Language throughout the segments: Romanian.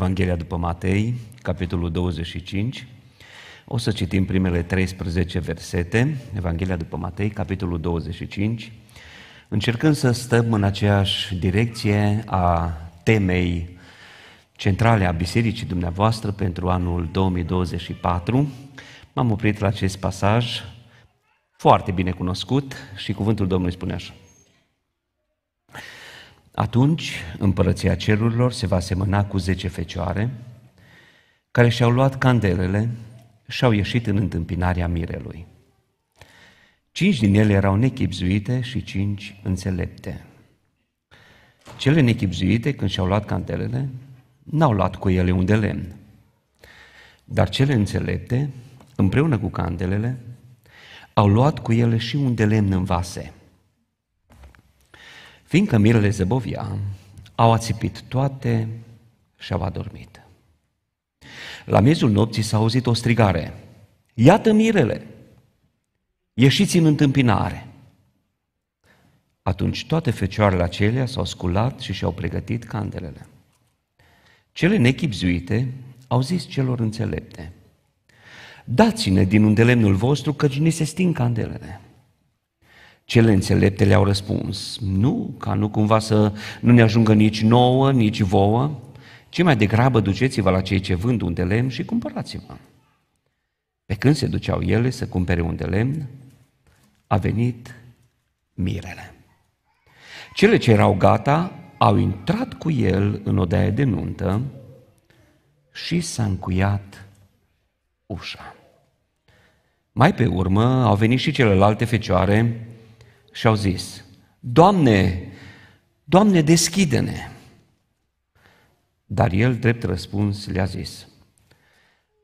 Evanghelia după Matei, capitolul 25. O să citim primele 13 versete, Evanghelia după Matei, capitolul 25, încercând să stăm în aceeași direcție a temei centrale a Bisericii dumneavoastră pentru anul 2024. M-am oprit la acest pasaj foarte bine cunoscut și cuvântul Domnului spune așa. Atunci împărăția cerurilor se va semăna cu zece fecioare care și-au luat candelele și au ieșit în întâmpinarea mirelui. Cinci din ele erau nechipzuite și cinci înțelepte. Cele nechipzuite, când și-au luat candelele, n-au luat cu ele un de lemn. Dar cele înțelepte, împreună cu candelele, au luat cu ele și un de lemn în vase – Fiindcă mirele zăbovia, au ațipit toate și au adormit. La miezul nopții s-a auzit o strigare. Iată mirele! Ieșiți în întâmpinare! Atunci toate fecioarele acelea s-au sculat și și-au pregătit candelele. Cele nechipzuite au zis celor înțelepte, dați-ne din unde lemnul vostru, căci ni se sting candelele. Cele înțelepte le-au răspuns, nu, ca nu cumva să nu ne ajungă nici nouă, nici vouă, ci mai degrabă duceți-vă la cei ce vând un de lemn și cumpărați-vă. Pe când se duceau ele să cumpere un de lemn, a venit mirele. Cele ce erau gata au intrat cu el în odaie de nuntă și s-a încuiat ușa. Mai pe urmă au venit și celelalte fecioare și au zis, Doamne, Doamne, deschide-ne! Dar el, drept răspuns, le-a zis,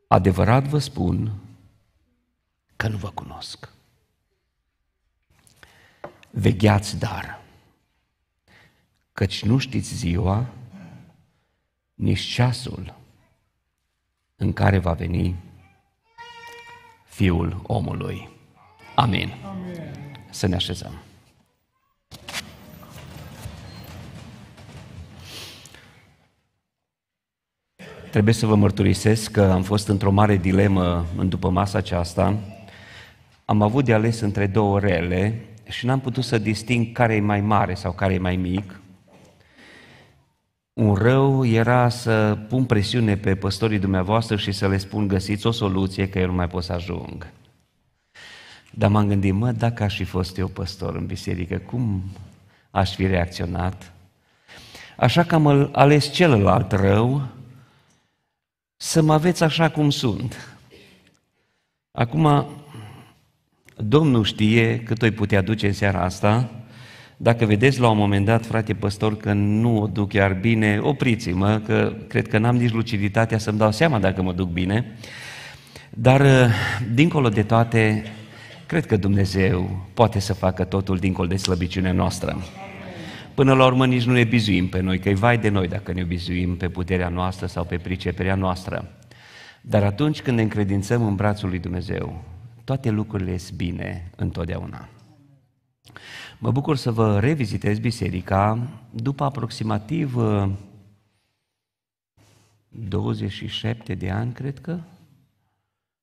Adevărat vă spun că nu vă cunosc. Vegheați dar, căci nu știți ziua, nici ceasul în care va veni Fiul omului. Amin. Amin să ne așezăm. Trebuie să vă mărturisesc că am fost într-o mare dilemă în după masa aceasta. Am avut de ales între două rele și n-am putut să disting care e mai mare sau care e mai mic. Un rău era să pun presiune pe păstorii dumneavoastră și să le spun găsiți o soluție că eu nu mai pot să ajung. Dar m-am gândit, mă, dacă aș fi fost eu păstor în biserică, cum aș fi reacționat? Așa că am ales celălalt rău să mă aveți așa cum sunt. Acum, Domnul știe cât o putea duce în seara asta. Dacă vedeți la un moment dat, frate păstor, că nu o duc chiar bine, opriți-mă, că cred că n-am nici luciditatea să-mi dau seama dacă mă duc bine. Dar, dincolo de toate, Cred că Dumnezeu poate să facă totul dincolo de slăbiciunea noastră. Până la urmă nici nu ne bizuim pe noi, că e vai de noi dacă ne bizuim pe puterea noastră sau pe priceperea noastră. Dar atunci când ne încredințăm în brațul lui Dumnezeu, toate lucrurile sunt bine întotdeauna. Mă bucur să vă revizitez biserica după aproximativ 27 uh, de ani, cred că,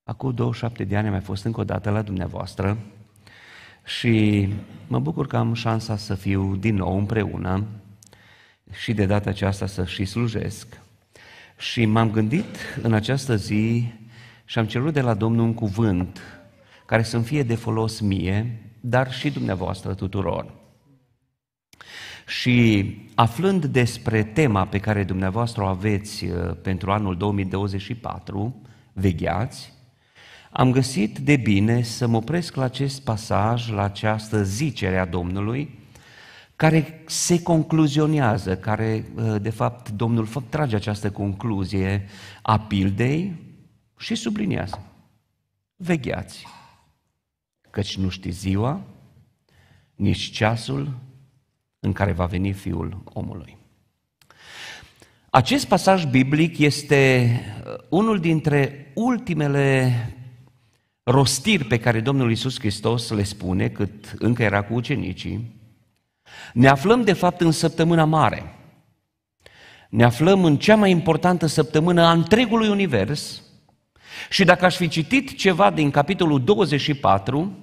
Acum 27 de ani am mai fost încă o dată la dumneavoastră și mă bucur că am șansa să fiu din nou împreună și de data aceasta să și slujesc. Și m-am gândit în această zi și am cerut de la Domnul un cuvânt care să-mi fie de folos mie, dar și dumneavoastră tuturor. Și aflând despre tema pe care dumneavoastră o aveți uh, pentru anul 2024, vegheați, am găsit de bine să mă opresc la acest pasaj, la această zicere a Domnului, care se concluzionează, care, uh, de fapt, Domnul trage această concluzie a pildei și subliniază. Vegheați, căci nu știți ziua, nici ceasul în care va veni Fiul omului. Acest pasaj biblic este uh, unul dintre ultimele rostiri pe care Domnul Iisus Hristos le spune cât încă era cu ucenicii, ne aflăm de fapt în săptămâna mare. Ne aflăm în cea mai importantă săptămână a întregului univers. Și dacă aș fi citit ceva din capitolul 24,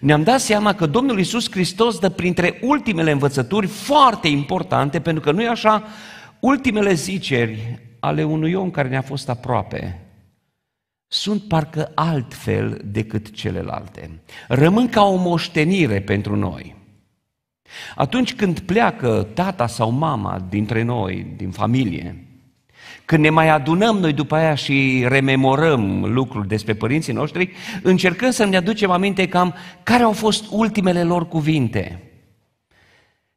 ne-am dat seama că Domnul Iisus Hristos dă printre ultimele învățături foarte importante, pentru că nu e așa, ultimele ziceri ale unui om care ne-a fost aproape sunt parcă altfel decât celelalte. Rămân ca o moștenire pentru noi. Atunci când pleacă tata sau mama dintre noi, din familie, când ne mai adunăm noi după aia și rememorăm lucruri despre părinții noștri, încercăm să ne aducem aminte cam care au fost ultimele lor cuvinte.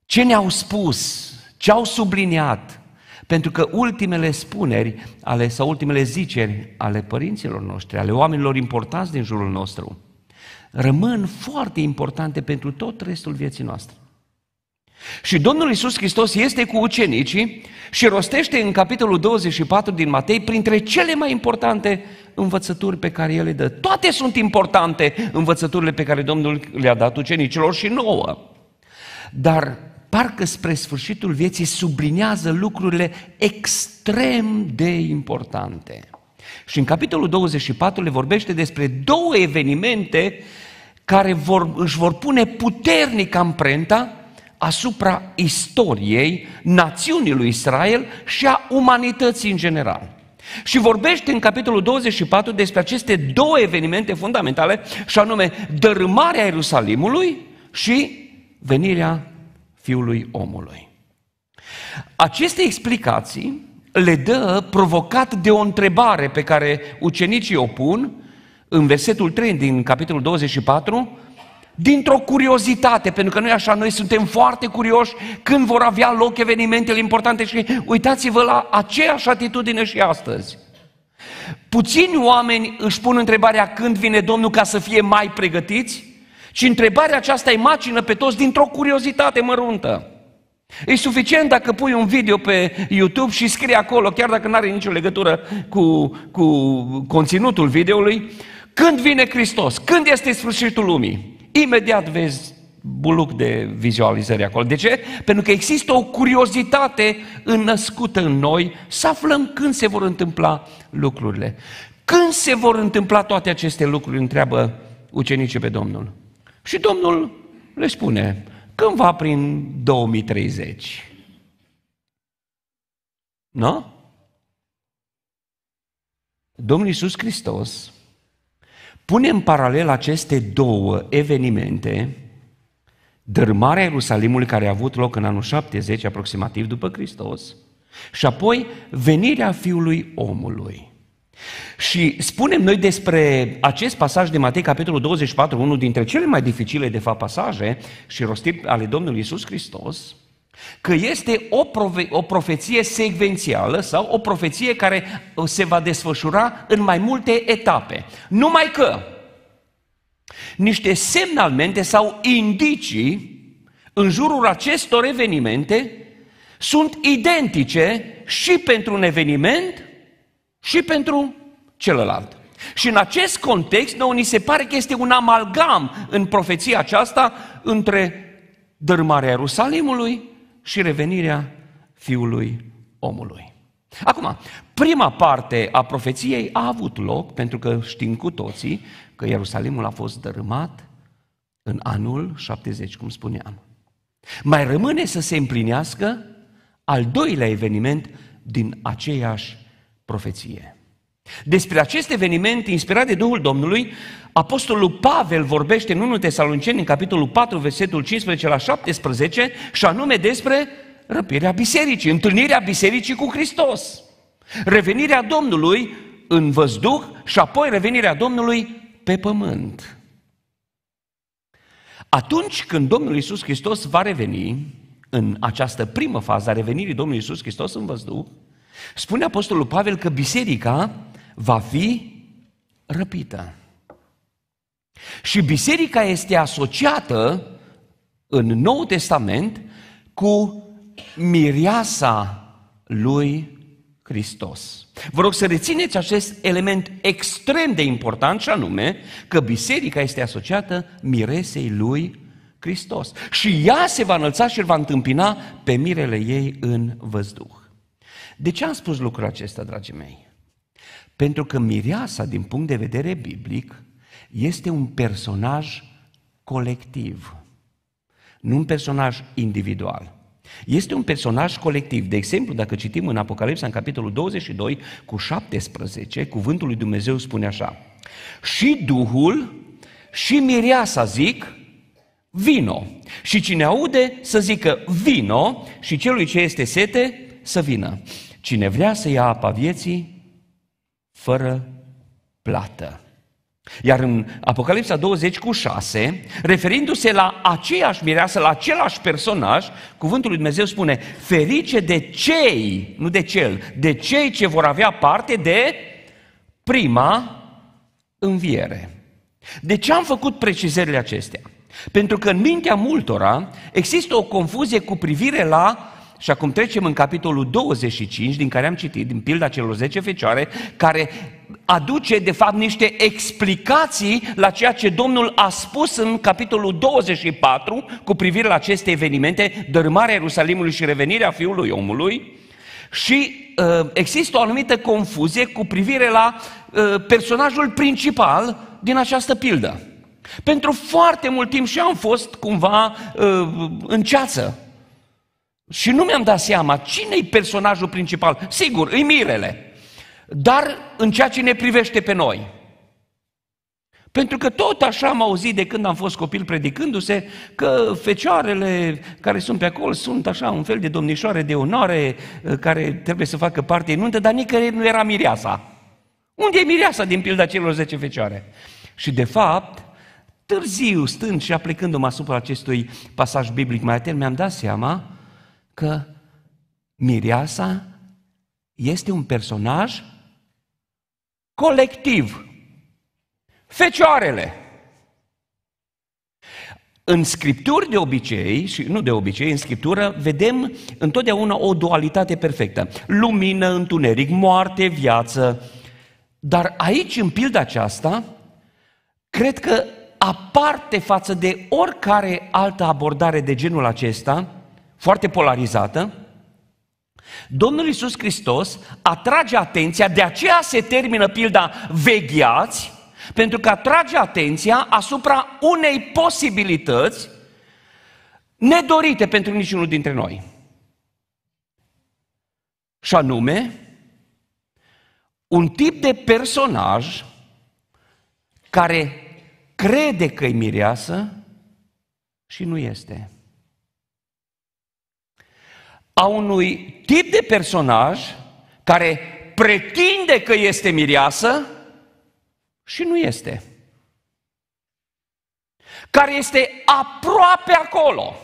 Ce ne-au spus, ce au subliniat, pentru că ultimele spuneri ale, sau ultimele ziceri ale părinților noștri, ale oamenilor importanți din jurul nostru, rămân foarte importante pentru tot restul vieții noastre. Și Domnul Iisus Hristos este cu ucenicii și rostește în capitolul 24 din Matei printre cele mai importante învățături pe care El le dă. Toate sunt importante învățăturile pe care Domnul le-a dat ucenicilor și nouă. Dar parcă spre sfârșitul vieții sublinează lucrurile extrem de importante. Și în capitolul 24 le vorbește despre două evenimente care vor, își vor pune puternic amprenta asupra istoriei națiunii lui Israel și a umanității în general. Și vorbește în capitolul 24 despre aceste două evenimente fundamentale, și anume dărâmarea Ierusalimului și venirea Fiului Omului. Aceste explicații le dă provocat de o întrebare pe care ucenicii o pun în versetul 3 din capitolul 24, dintr-o curiozitate, pentru că noi așa, noi suntem foarte curioși când vor avea loc evenimentele importante și uitați-vă la aceeași atitudine și astăzi. Puțini oameni își pun întrebarea când vine Domnul ca să fie mai pregătiți și întrebarea aceasta îi macină pe toți dintr-o curiozitate măruntă. E suficient dacă pui un video pe YouTube și scrie acolo, chiar dacă nu are nicio legătură cu, cu conținutul videoului, când vine Hristos, când este sfârșitul lumii imediat vezi buluc de vizualizări acolo. De ce? Pentru că există o curiozitate înnăscută în noi să aflăm când se vor întâmpla lucrurile. Când se vor întâmpla toate aceste lucruri, întreabă ucenicii pe Domnul. Și Domnul le spune, cândva prin 2030. Nu? Domnul Iisus Hristos pune în paralel aceste două evenimente, dărmarea Ierusalimului care a avut loc în anul 70 aproximativ după Hristos, și apoi venirea Fiului Omului. Și spunem noi despre acest pasaj de Matei, capitolul 24, unul dintre cele mai dificile, de fapt, pasaje și rostiri ale Domnului Isus Hristos, că este o, profe- o profeție secvențială sau o profeție care se va desfășura în mai multe etape. Numai că niște semnalmente sau indicii în jurul acestor evenimente sunt identice și pentru un eveniment și pentru celălalt. Și în acest context, nouă ni se pare că este un amalgam în profeția aceasta între dărâmarea Ierusalimului și revenirea Fiului omului. Acum, prima parte a profeției a avut loc, pentru că știm cu toții că Ierusalimul a fost dărâmat în anul 70, cum spuneam. Mai rămâne să se împlinească al doilea eveniment din aceeași profeție. Despre acest eveniment inspirat de Duhul Domnului, Apostolul Pavel vorbește în 1 Tesaloniceni, în capitolul 4, versetul 15 la 17, și anume despre răpirea bisericii, întâlnirea bisericii cu Hristos. Revenirea Domnului în văzduh și apoi revenirea Domnului pe pământ. Atunci când Domnul Iisus Hristos va reveni, în această primă fază a revenirii Domnului Iisus Hristos în văzduh, spune Apostolul Pavel că biserica va fi răpită. Și biserica este asociată în Nou Testament cu miriasa lui Hristos. Vă rog să rețineți acest element extrem de important și anume că biserica este asociată miresei lui Hristos. Și ea se va înălța și îl va întâmpina pe mirele ei în văzduh. De ce am spus lucrul acesta, dragii mei? Pentru că mireasa, din punct de vedere biblic, este un personaj colectiv, nu un personaj individual. Este un personaj colectiv. De exemplu, dacă citim în Apocalipsa, în capitolul 22, cu 17, cuvântul lui Dumnezeu spune așa. Și Duhul și mireasa zic, vino. Și cine aude să zică vino și celui ce este sete să vină. Cine vrea să ia apa vieții, fără plată. Iar în Apocalipsa 20 cu 6, referindu-se la aceeași mireasă, la același personaj, cuvântul lui Dumnezeu spune, ferice de cei, nu de cel, de cei ce vor avea parte de prima înviere. De ce am făcut precizările acestea? Pentru că în mintea multora există o confuzie cu privire la și acum trecem în capitolul 25, din care am citit, din pilda celor 10 fecioare, care aduce, de fapt, niște explicații la ceea ce Domnul a spus în capitolul 24 cu privire la aceste evenimente, dărâmarea Ierusalimului și revenirea Fiului Omului. Și uh, există o anumită confuzie cu privire la uh, personajul principal din această pildă. Pentru foarte mult timp și am fost cumva uh, în ceață și nu mi-am dat seama cine e personajul principal. Sigur, îi mirele. Dar în ceea ce ne privește pe noi. Pentru că tot așa am auzit de când am fost copil predicându-se că fecioarele care sunt pe acolo sunt așa un fel de domnișoare de onoare eh, care trebuie să facă parte în nuntă, dar nicăieri nu era mireasa. Unde e mireasa din pilda celor 10 fecioare? Și de fapt, târziu, stând și aplicându-mă asupra acestui pasaj biblic mai atent, mi-am dat seama că Mireasa este un personaj colectiv. Fecioarele. În scripturi de obicei, și nu de obicei, în scriptură, vedem întotdeauna o dualitate perfectă. Lumină, întuneric, moarte, viață. Dar aici, în pilda aceasta, cred că aparte față de oricare altă abordare de genul acesta, foarte polarizată, Domnul Iisus Hristos atrage atenția, de aceea se termină pilda vegheați, pentru că atrage atenția asupra unei posibilități nedorite pentru niciunul dintre noi. Și anume, un tip de personaj care crede că e mireasă și nu este a unui tip de personaj care pretinde că este mireasă și nu este. Care este aproape acolo,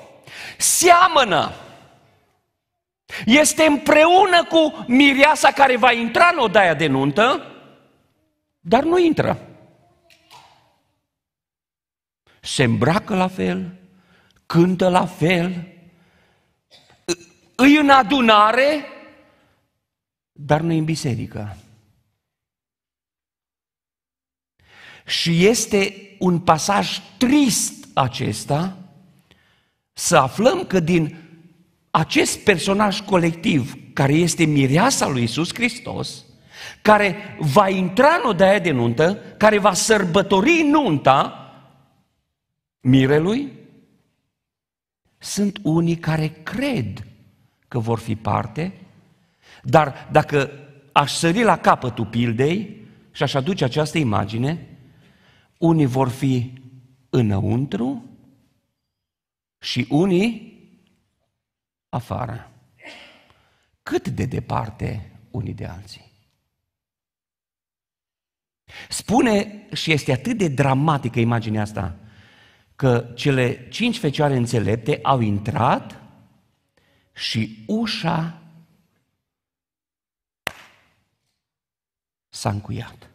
seamănă, este împreună cu mireasa care va intra în odaia de nuntă, dar nu intră. Se îmbracă la fel, cântă la fel, îi în adunare, dar nu în biserică. Și este un pasaj trist acesta să aflăm că din acest personaj colectiv, care este mireasa lui Isus Hristos, care va intra în odaia de nuntă, care va sărbători nunta mirelui, sunt unii care cred că vor fi parte, dar dacă aș sări la capătul pildei și aș aduce această imagine, unii vor fi înăuntru și unii afară. Cât de departe unii de alții. Spune, și este atât de dramatică imaginea asta, că cele cinci fecioare înțelepte au intrat și ușa s-a încuiat.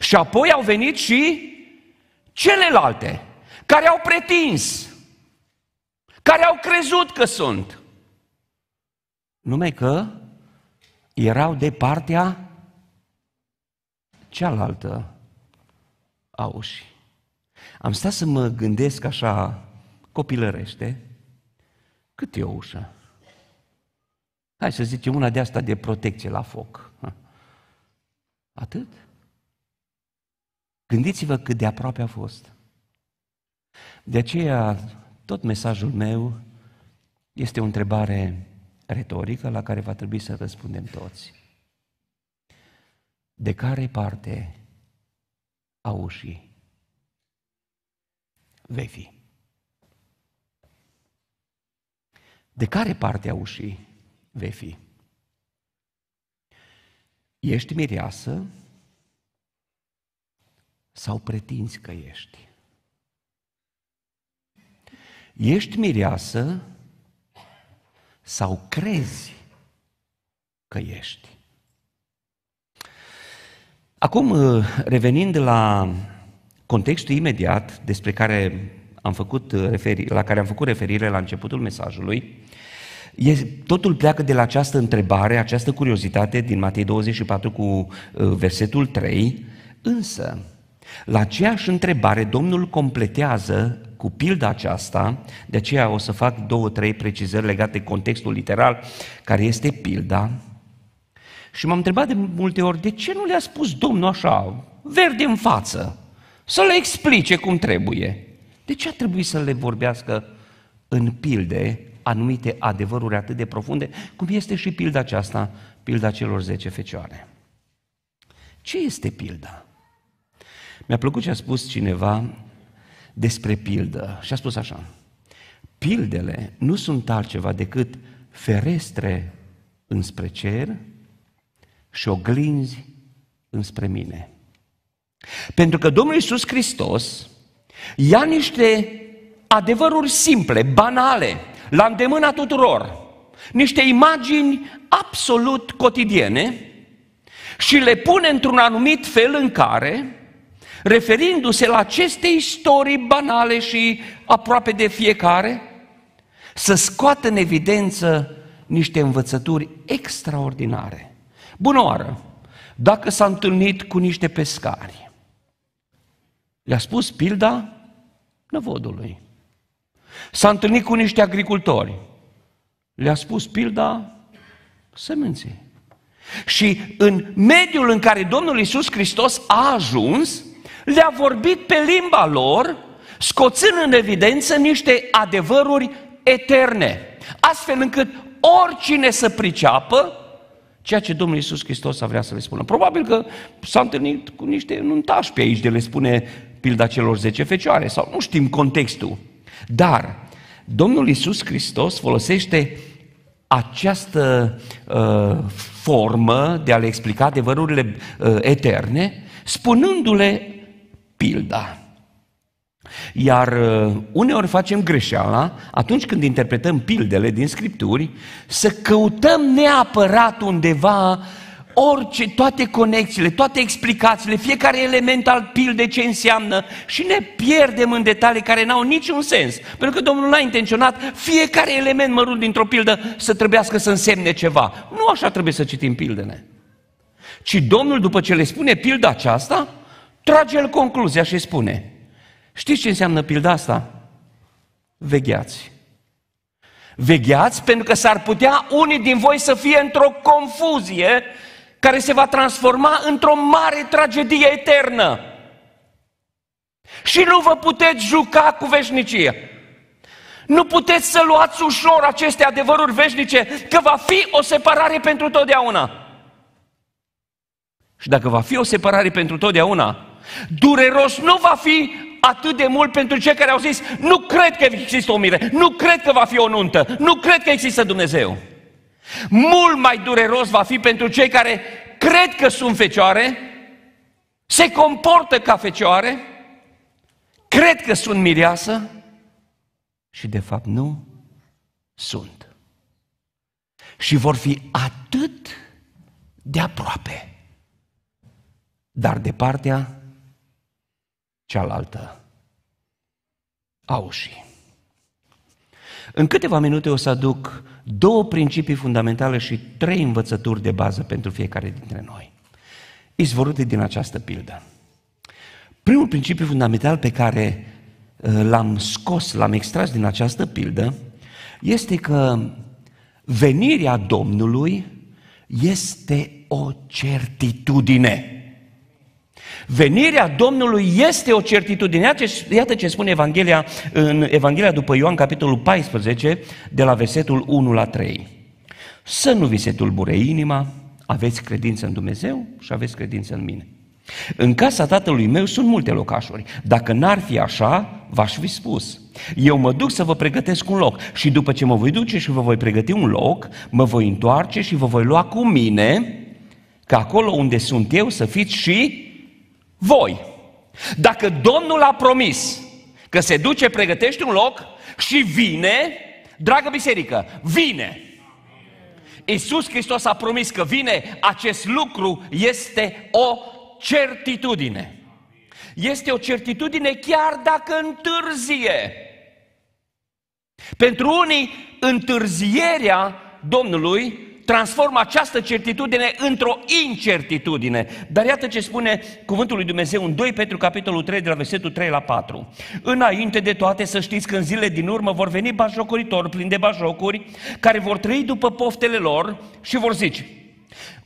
Și apoi au venit și celelalte care au pretins, care au crezut că sunt. Numai că erau de partea cealaltă a ușii. Am stat să mă gândesc așa copilărește cât e o ușă? hai să zicem, una de asta de protecție la foc. Atât. Gândiți-vă cât de aproape a fost. De aceea, tot mesajul meu este o întrebare retorică la care va trebui să răspundem toți. De care parte a ușii vei fi? De care parte a ușii vei fi? Ești mireasă sau pretinzi că ești? Ești mireasă sau crezi că ești? Acum, revenind la contextul imediat despre care am făcut referi, la care am făcut referire la începutul mesajului, e, totul pleacă de la această întrebare, această curiozitate din Matei 24 cu uh, versetul 3, însă la aceeași întrebare Domnul completează cu pilda aceasta, de aceea o să fac două, trei precizări legate de contextul literal care este pilda. Și m-am întrebat de multe ori, de ce nu le-a spus Domnul așa, verde în față, să le explice cum trebuie? De ce a trebuit să le vorbească în pilde anumite adevăruri atât de profunde, cum este și pilda aceasta, pilda celor zece fecioare? Ce este pilda? Mi-a plăcut ce a spus cineva despre pildă și a spus așa, pildele nu sunt altceva decât ferestre înspre cer și oglinzi înspre mine. Pentru că Domnul Iisus Hristos ia niște adevăruri simple, banale, la îndemâna tuturor, niște imagini absolut cotidiene și le pune într-un anumit fel în care referindu-se la aceste istorii banale și aproape de fiecare, să scoată în evidență niște învățături extraordinare. Bună oară! Dacă s-a întâlnit cu niște pescari, le-a spus pilda năvodului. S-a întâlnit cu niște agricultori, le-a spus pilda seminții. Și în mediul în care Domnul Isus Hristos a ajuns, le-a vorbit pe limba lor, scoțând în evidență niște adevăruri eterne, astfel încât oricine să priceapă ceea ce Domnul Iisus Hristos a vrea să le spună. Probabil că s-a întâlnit cu niște nuntași pe aici de le spune pilda celor zece fecioare sau nu știm contextul. Dar Domnul Iisus Hristos folosește această uh, formă de a le explica adevărurile uh, eterne, spunându-le pilda. Iar uh, uneori facem greșeala, atunci când interpretăm pildele din Scripturi, să căutăm neapărat undeva orice, toate conexiile, toate explicațiile, fiecare element al pildei ce înseamnă și ne pierdem în detalii care n-au niciun sens. Pentru că Domnul n-a intenționat fiecare element mărunt dintr-o pildă să trebuiască să însemne ceva. Nu așa trebuie să citim pildele. Ci Domnul, după ce le spune pilda aceasta, Trage el concluzia și spune, știți ce înseamnă pilda asta? Vegheați. Vegheați pentru că s-ar putea unii din voi să fie într-o confuzie care se va transforma într-o mare tragedie eternă. Și nu vă puteți juca cu veșnicie. Nu puteți să luați ușor aceste adevăruri veșnice, că va fi o separare pentru totdeauna. Și dacă va fi o separare pentru totdeauna, Dureros nu va fi atât de mult pentru cei care au zis, nu cred că există o mire, nu cred că va fi o nuntă, nu cred că există Dumnezeu. Mult mai dureros va fi pentru cei care cred că sunt fecioare, se comportă ca fecioare, cred că sunt mireasă și de fapt nu sunt. Și vor fi atât de aproape, dar de partea cealaltă a ușii. În câteva minute o să aduc două principii fundamentale și trei învățături de bază pentru fiecare dintre noi, izvorâte din această pildă. Primul principiu fundamental pe care uh, l-am scos, l-am extras din această pildă, este că Venirea Domnului este o certitudine. Venirea Domnului este o certitudine. Iată ce spune Evanghelia în Evanghelia după Ioan, capitolul 14, de la versetul 1 la 3. Să nu vi se tulbure inima, aveți credință în Dumnezeu și aveți credință în mine. În casa tatălui meu sunt multe locașuri. Dacă n-ar fi așa, v-aș fi spus. Eu mă duc să vă pregătesc un loc și după ce mă voi duce și vă voi pregăti un loc, mă voi întoarce și vă voi lua cu mine, ca acolo unde sunt eu să fiți și voi. Dacă Domnul a promis că se duce, pregătește un loc și vine, dragă biserică, vine. Iisus Hristos a promis că vine, acest lucru este o certitudine. Este o certitudine chiar dacă întârzie. Pentru unii, întârzierea Domnului transformă această certitudine într-o incertitudine. Dar iată ce spune cuvântul lui Dumnezeu în 2 Petru capitolul 3 de la versetul 3 la 4. Înainte de toate să știți că în zilele din urmă vor veni bajocoritori plini de bajocuri care vor trăi după poftele lor și vor zice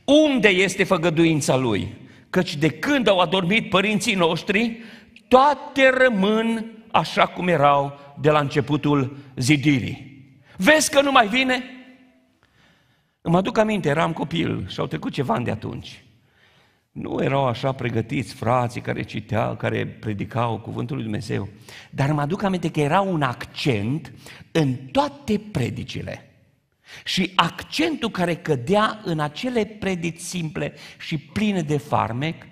unde este făgăduința lui? Căci de când au adormit părinții noștri, toate rămân așa cum erau de la începutul zidirii. Vezi că nu mai vine? Îmi aduc aminte, eram copil și au trecut ceva ani de atunci. Nu erau așa pregătiți frații care citeau, care predicau cuvântul lui Dumnezeu, dar mă aduc aminte că era un accent în toate predicile. Și accentul care cădea în acele predici simple și pline de farmec,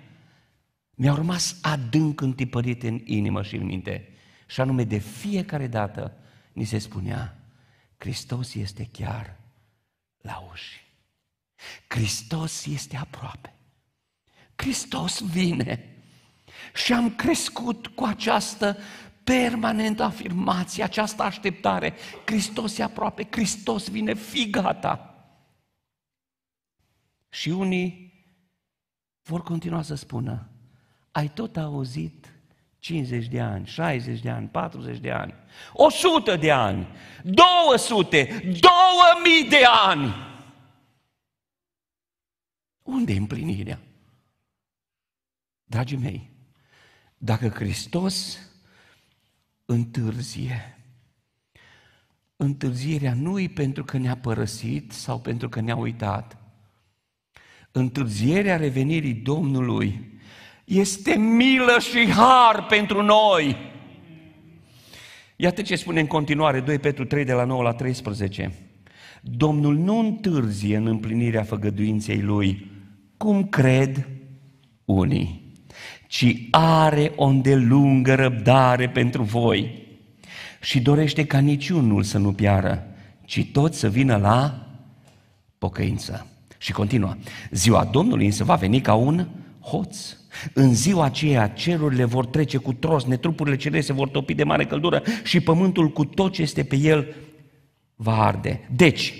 mi-au rămas adânc întipărite în inimă și în minte. Și anume, de fiecare dată ni se spunea, Hristos este chiar la uși. Hristos este aproape. Hristos vine. Și am crescut cu această permanentă afirmație, această așteptare. Hristos e aproape, Hristos vine, fi gata. Și unii vor continua să spună, ai tot auzit 50 de ani, 60 de ani, 40 de ani, 100 de ani, 200, 2000 de ani. Unde e împlinirea? Dragii mei, dacă Hristos întârzie, întârzierea nu e pentru că ne-a părăsit sau pentru că ne-a uitat. Întârzierea revenirii Domnului este milă și har pentru noi. Iată ce spune în continuare 2 Petru 3 de la 9 la 13. Domnul nu întârzie în împlinirea făgăduinței lui, cum cred unii, ci are o îndelungă răbdare pentru voi și dorește ca niciunul să nu piară, ci tot să vină la pocăință. Și continuă, ziua Domnului însă va veni ca un hoț în ziua aceea cerurile vor trece cu trosne, trupurile cele se vor topi de mare căldură și pământul cu tot ce este pe el va arde. Deci,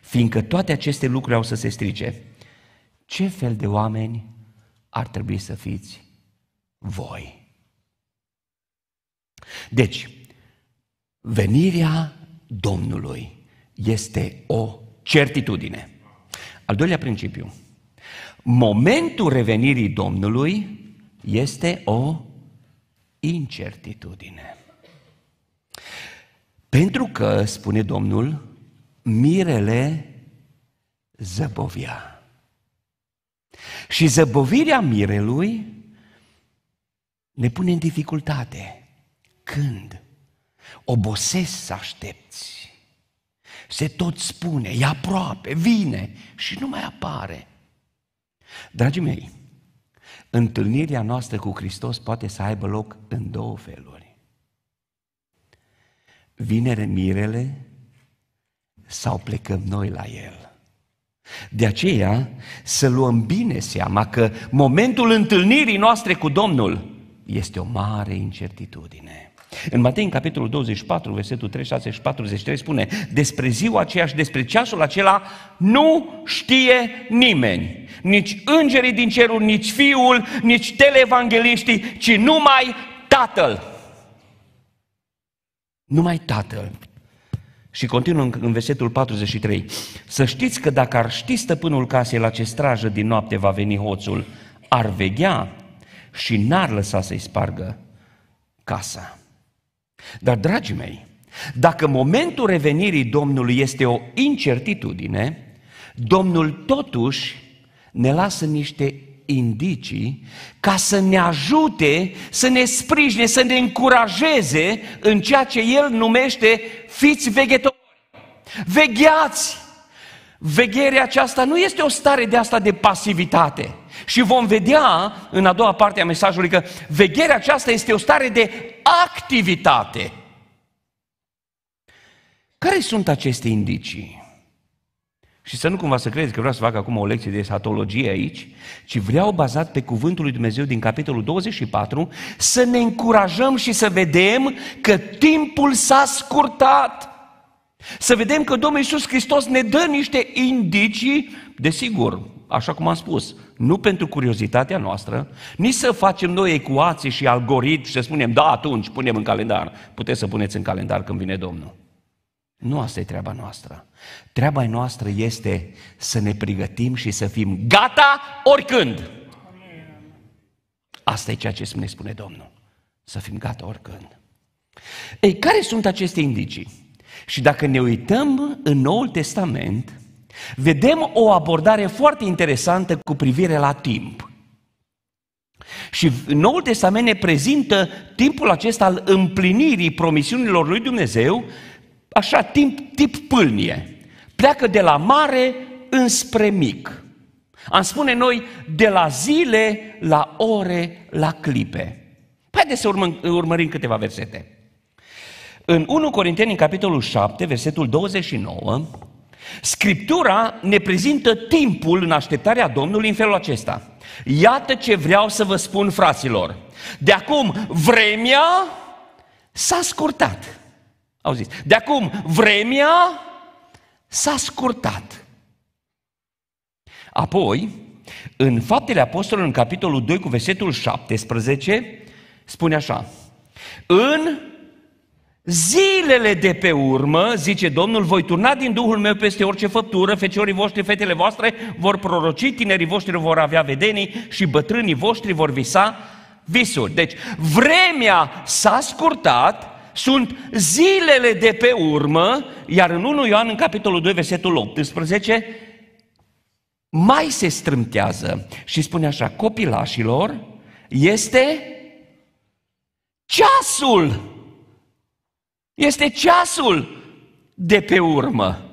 fiindcă toate aceste lucruri au să se strice, ce fel de oameni ar trebui să fiți voi? Deci, venirea Domnului este o certitudine. Al doilea principiu, Momentul revenirii Domnului este o incertitudine. Pentru că, spune Domnul, mirele zăbovia. Și zăbovirea mirelui ne pune în dificultate. Când? Obosesc să aștepți. Se tot spune, e aproape, vine și nu mai apare. Dragii mei, întâlnirea noastră cu Hristos poate să aibă loc în două feluri. Vine mirele sau plecăm noi la El. De aceea să luăm bine seama că momentul întâlnirii noastre cu Domnul este o mare incertitudine. În Matei, în capitolul 24, versetul 36 și 43 spune despre ziua aceea și despre ceasul acela nu știe nimeni. Nici îngerii din cerul, nici fiul, nici televangeliștii, ci numai Tatăl. Numai Tatăl. Și continuă în versetul 43. Să știți că dacă ar ști stăpânul casei la ce strajă din noapte va veni hoțul, ar veghea și n-ar lăsa să-i spargă casa. Dar, dragii mei, dacă momentul revenirii Domnului este o incertitudine, Domnul totuși ne lasă niște indicii ca să ne ajute, să ne sprijine, să ne încurajeze în ceea ce El numește fiți veghetori. Vegheați! Vegherea aceasta nu este o stare de asta de pasivitate. Și vom vedea în a doua parte a mesajului că vegherea aceasta este o stare de activitate. Care sunt aceste indicii? Și să nu cumva să credeți că vreau să fac acum o lecție de esatologie aici, ci vreau, bazat pe cuvântul lui Dumnezeu din capitolul 24, să ne încurajăm și să vedem că timpul s-a scurtat. Să vedem că Domnul Iisus Hristos ne dă niște indicii, desigur, așa cum am spus, nu pentru curiozitatea noastră, nici să facem noi ecuații și algoritmi și să spunem, da, atunci punem în calendar. Puteți să puneți în calendar când vine Domnul. Nu asta e treaba noastră. Treaba noastră este să ne pregătim și să fim gata oricând. Asta e ceea ce ne spune Domnul. Să fim gata oricând. Ei, care sunt aceste indicii? Și dacă ne uităm în Noul Testament, vedem o abordare foarte interesantă cu privire la timp. Și Noul Testament ne prezintă timpul acesta al împlinirii promisiunilor lui Dumnezeu, așa, timp, tip pâlnie. Pleacă de la mare înspre mic. Am spune noi, de la zile la ore la clipe. Haideți să urmăm, urmărim câteva versete. În 1 Corinteni, în capitolul 7, versetul 29, Scriptura ne prezintă timpul în așteptarea Domnului în felul acesta. Iată ce vreau să vă spun, fraților. De acum, vremea s-a scurtat. Auziți? De acum, vremea s-a scurtat. Apoi, în Faptele Apostolului, în capitolul 2, cu versetul 17, spune așa. În Zilele de pe urmă, zice Domnul, voi turna din Duhul meu peste orice făptură, feciorii voștri, fetele voastre vor proroci, tinerii voștri vor avea vedenii și bătrânii voștri vor visa visuri. Deci, vremea s-a scurtat, sunt zilele de pe urmă, iar în 1 Ioan, în capitolul 2, versetul 18, mai se strâmtează și spune așa, copilașilor, este ceasul este ceasul de pe urmă.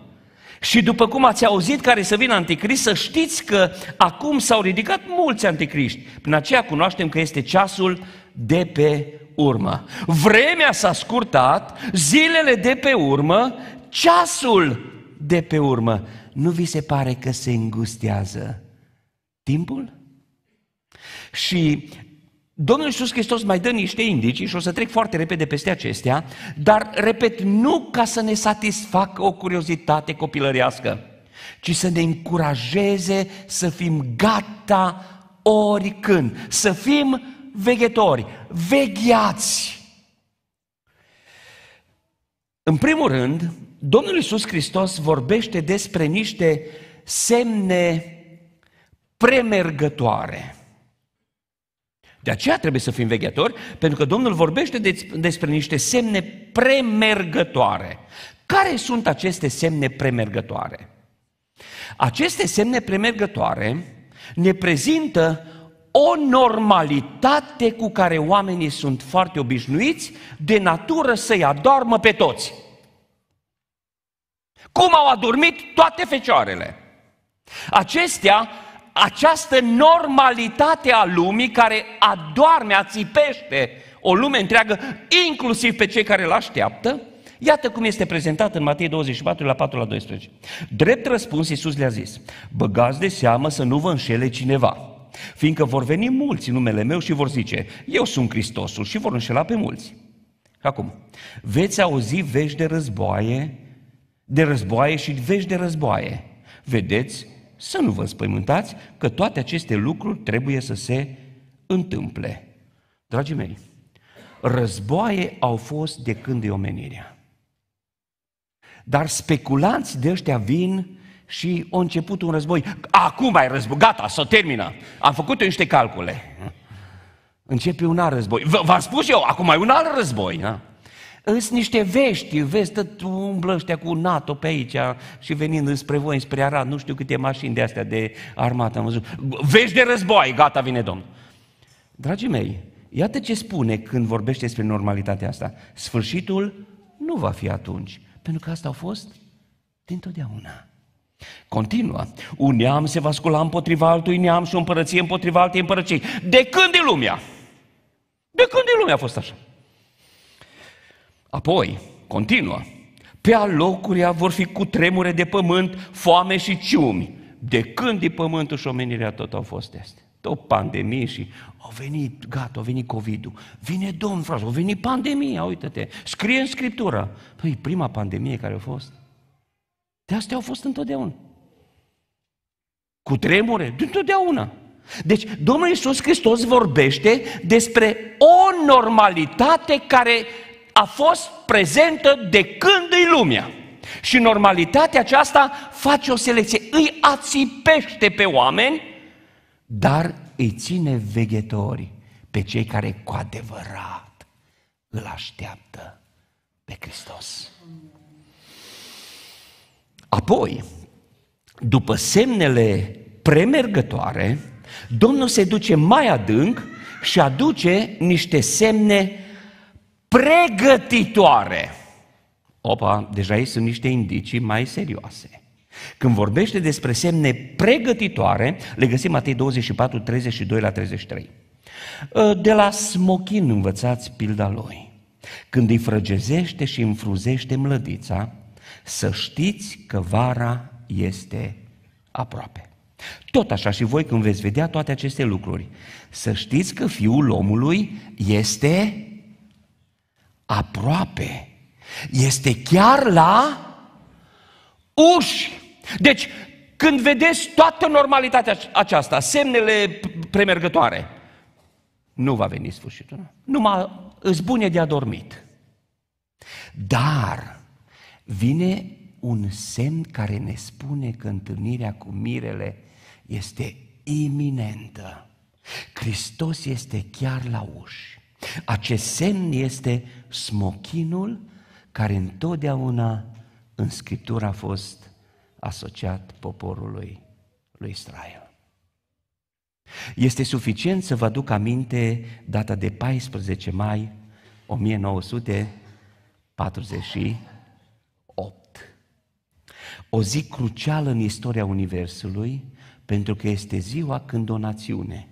Și după cum ați auzit care să vină anticrist, să știți că acum s-au ridicat mulți anticriști. Prin aceea cunoaștem că este ceasul de pe urmă. Vremea s-a scurtat, zilele de pe urmă, ceasul de pe urmă. Nu vi se pare că se îngustează timpul? Și Domnul Iisus Hristos mai dă niște indicii și o să trec foarte repede peste acestea, dar, repet, nu ca să ne satisfacă o curiozitate copilărească, ci să ne încurajeze să fim gata oricând, să fim veghetori, vegheați. În primul rând, Domnul Iisus Hristos vorbește despre niște semne premergătoare. De aceea trebuie să fim veghetori, pentru că Domnul vorbește de, despre niște semne premergătoare. Care sunt aceste semne premergătoare? Aceste semne premergătoare ne prezintă o normalitate cu care oamenii sunt foarte obișnuiți, de natură să-i adormă pe toți. Cum au adormit toate fecioarele. Acestea această normalitate a lumii care adorme, ațipește o lume întreagă, inclusiv pe cei care îl așteaptă, Iată cum este prezentat în Matei 24, la 4 la 12. Drept răspuns, Iisus le-a zis, băgați de seamă să nu vă înșele cineva, fiindcă vor veni mulți în numele meu și vor zice, eu sunt Hristosul și vor înșela pe mulți. Acum, veți auzi vești de războaie, de războaie și vești de războaie. Vedeți să nu vă spăimântați că toate aceste lucruri trebuie să se întâmple. Dragii mei, războaie au fost de când e omenirea. Dar speculanți de ăștia vin și a început un război. Acum ai război, gata, să termină. Am făcut niște calcule. Începe un alt război. V-am spus eu, acum e un alt război. Da? Îs niște vești, vezi, tot umblă ăștia cu NATO pe aici și venind spre voi, spre Arad, nu știu câte mașini de astea de armată am văzut. Vești de război, gata, vine Domnul. Dragii mei, iată ce spune când vorbește despre normalitatea asta. Sfârșitul nu va fi atunci, pentru că asta a fost dintotdeauna. Continuă. Un neam se va scula împotriva altui neam și o împărăție împotriva altei împărăției. De când e lumea? De când e lumea a fost așa? Apoi, continuă. Pe alocuria vor fi cu tremure de pământ, foame și ciumi. De când e pământul și omenirea tot au fost astea? Tot pandemie și au venit, gata, au venit COVID-ul. Vine Domn, frate, au venit pandemia, uite-te. Scrie în Scriptură. Păi, prima pandemie care a fost. De astea au fost întotdeauna. Cu tremure, de întotdeauna. Deci Domnul Iisus Hristos vorbește despre o normalitate care a fost prezentă de când e lumea. Și normalitatea aceasta face o selecție. Îi ațipește pe oameni, dar îi ține veghetori pe cei care cu adevărat îl așteaptă pe Hristos. Apoi, după semnele premergătoare, Domnul se duce mai adânc și aduce niște semne pregătitoare. Opa, deja ei sunt niște indicii mai serioase. Când vorbește despre semne pregătitoare, le găsim Matei 24, 32 la 33. Ă, de la smochin învățați pilda lui. Când îi frăgezește și înfruzește mlădița, să știți că vara este aproape. Tot așa și voi când veți vedea toate aceste lucruri, să știți că Fiul omului este aproape. Este chiar la uși. Deci, când vedeți toată normalitatea aceasta, semnele premergătoare, nu va veni sfârșitul. Numai îți bune de adormit. Dar vine un semn care ne spune că întâlnirea cu mirele este iminentă. Hristos este chiar la uși. Acest semn este smochinul care întotdeauna în Scriptură a fost asociat poporului lui Israel. Este suficient să vă aduc aminte data de 14 mai 1948. O zi crucială în istoria Universului, pentru că este ziua când o națiune